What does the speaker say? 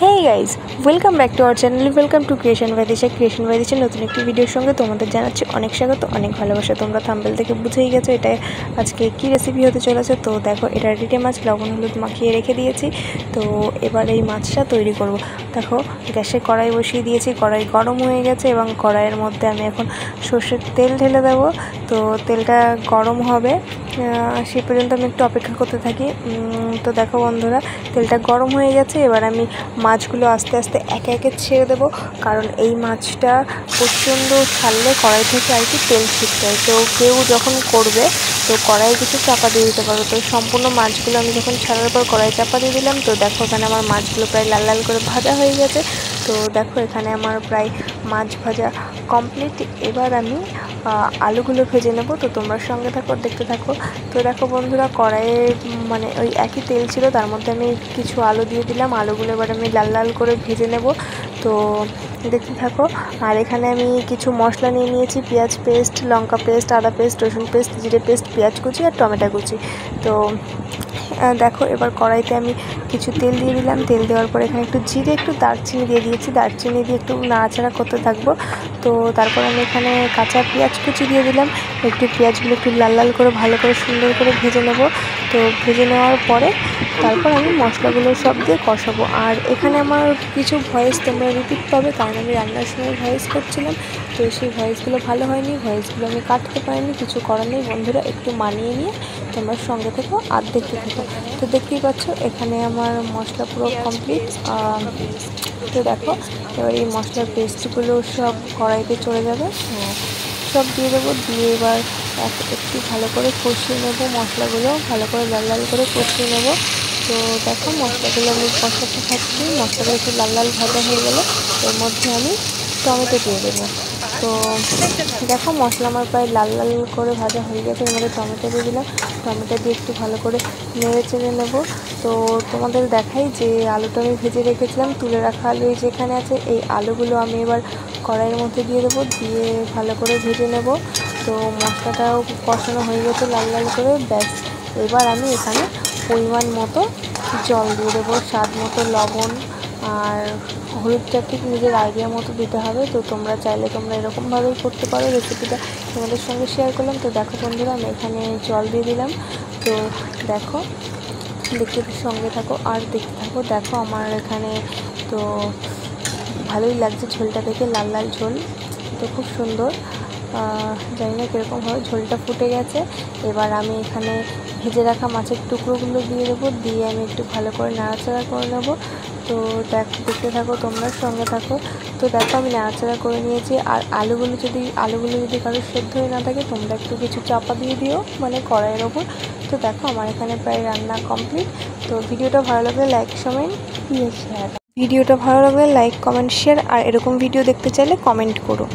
Oh guys welcome back to our channel welcome to creation Baidisha creation Baidisha নতুন একটি ভিডিওর সঙ্গে তোমাদের জানাচ্ছি অনেক স্বাগত, অনেক ভালোবাসা। তোমরা থাম্বেল থেকে বুঝেই গেছো এটা আজকে কী রেসিপি হতে চলেছে। তো দেখো, এটা রিটে মাছ, লবণ, হলুদ মাখিয়ে রেখে দিয়েছি। তো এবার এই মাছটা তৈরি করব। দেখো, গ্যাসে কড়াই বসিয়ে দিয়েছি। কড়াই গরম হয়ে গেছে এবং কড়াইয়ের মধ্যে আমি এখন সর্ষের তেল ঢেলে দেবো। তো তেলটা গরম হবে। সে পর্যন্ত আমি একটু অপেক্ষা করতে থাকি। তো দেখো বন্ধুরা, তেলটা গরম হয়ে গেছে। এবার আমি মাছগুলো আস্তে আস্তে একে একে ছেড়ে দেবো। কারণ এই মাছটা প্রচণ্ড ছাড়লে কড়াই থেকে আর কি তেল ছিটতে হয় তো কেউ যখন করবে, তো কড়াই কিছু চাপা দিয়ে দিতে পারো তো সম্পূর্ণ মাছগুলো আমি যখন ছাড়ার পর কড়াই চাপা দিয়ে দিলাম, তো দেখো এখানে আমার মাছগুলো প্রায় লাল লাল করে ভাজা হয়ে গেছে। তো দেখো এখানে আমার প্রায় মাছ ভাজা কমপ্লিট এবার আমি আলুগুলো ভেজে নেব। তো তোমার সঙ্গে থাকো, দেখতে থাকো। তো দেখো বন্ধুরা, কড়াইয়ে মানে ওই একই তেল ছিল, তার মধ্যে আমি কিছু আলু দিয়ে দিলাম। আলুগুলো এবার আমি লাল লাল করে ভেজে নেব। তো দেখতে থাকো। আর এখানে আমি কিছু মশলা নিয়ে নিয়েছি। পেঁয়াজ পেস্ট, লঙ্কা পেস্ট, আদা পেস্ট, রসুন পেস্ট, জিরে পেস্ট, পেঁয়াজ কুচি আর টমেটো কুচি। তো দেখো এবার কড়াইতে আমি কিছু তেল দিয়ে দিলাম। তেল দেওয়ার পর এখানে একটু জিরে, একটু দারচিনি দিয়ে দিয়েছি। দারচিনি দিয়ে একটু নাড়াচাড়া করতে থাকব। তো তারপর আমি এখানে কাঁচা পেঁয়াজ কুচি দিয়ে দিলাম। একটু পেঁয়াজগুলো একটু লাল লাল করে, ভালো করে, সুন্দর করে ভেজে নেব। তো ভেজে নেওয়ার পরে তারপর আমি মশলাগুলো সব দিয়ে কষাবো। আর এখানে আমার কিছু ভয়েস তোমরা রিপিট পাবে, কারণ আমি রান্নার সময় ভয়েস করছিলাম। তো সেই ভয়েসগুলো ভালো হয়নি। ভয়েসগুলো আমি কাটতে পারিনি। কিছু করার নেই। বন্ধুরা, একটু মানিয়ে নিয়ে তোমরা সঙ্গে থেকো আর দেখতে থাকো। তো দেখতেই পাচ্ছ, এখানে আমার মশলা পুরো কমপ্লিট তো দেখো, এবার এই মশলার পেস্টগুলো সব কড়াইতে চলে যাবে। সব দিয়ে দেবো, দিয়ে এবার একটু ভালো করে কষিয়ে নেব মশলাগুলো, ভালো করে লাল লাল করে কষিয়ে নেব। তো দেখো, মশলাগুলো আমি কষাতে থাকছি, মশলাগুলো একটু লাল লাল ভাজা হয়ে গেলে এর মধ্যে আমি টমেটো দিয়ে দেবো। তো দেখো মশলা আমার প্রায় লাল লাল করে ভাজা হয়ে গেছে। মধ্যে টমেটো দিয়ে দিলাম। টমেটো দিয়ে একটু ভালো করে নেড়ে চেড়ে নেব। তো তোমাদের দেখাই যে আলুটা আমি ভেজে রেখেছিলাম। তুলে রাখা আলু যেখানে আছে, এই আলুগুলো আমি এবার কড়াইয়ের মধ্যে দিয়ে দেবো। দিয়ে ভালো করে ভেজে নেব। তো মশলাটাও কষানো হয়ে গেছে লাল লাল করে। ব্যাস, এবার আমি এখানে পরিমাণ মতো জল দিয়ে দেবো। স্বাদ মতো লবণ আর হলুদটা ঠিক নিজের আইডিয়া মতো দিতে হবে। তো তোমরা চাইলে তোমরা এরকমভাবেই করতে পারো রেসিপিটা তোমাদের সঙ্গে শেয়ার করলাম। তো দেখো বন্ধুরা, আমি এখানে জল দিয়ে দিলাম। তো দেখো, দেখতে সঙ্গে থাকো আর দেখতে থাকো। দেখো আমার এখানে তো ভালোই লাগছে ঝোলটা দেখে, লাল লাল ঝোল। তো খুব সুন্দর। জানি না কীরকম ঝোলটা ফুটে গেছে। এবার আমি এখানে ভেজে রাখা মাছের টুকরোগুলো দিয়ে দেবো। দিয়ে আমি একটু ভালো করে নাড়াচাড়া করে নেব। তো দেখো, দেখতে থাকো, তোমরা সঙ্গে থাকো। তো দেখো, আমি নাড়াচাড়া করে নিয়েছি। আর আলুগুলো যদি আলুগুলো যদি কারও সেদ্ধ হয়ে না থাকে, তোমরা একটু কিছু চাপা দিয়ে দিও মানে কড়াইয়ের ওপর। তো দেখো, আমার এখানে প্রায় রান্না কমপ্লিট। তো ভিডিওটা ভালো লাগলে লাইক সময় দিয়ে শেয়ার ভিডিওটা ভালো লাগলে লাইক, কমেন্ট শেয়ার আর এরকম ভিডিও দেখতে চাইলে কমেন্ট করো।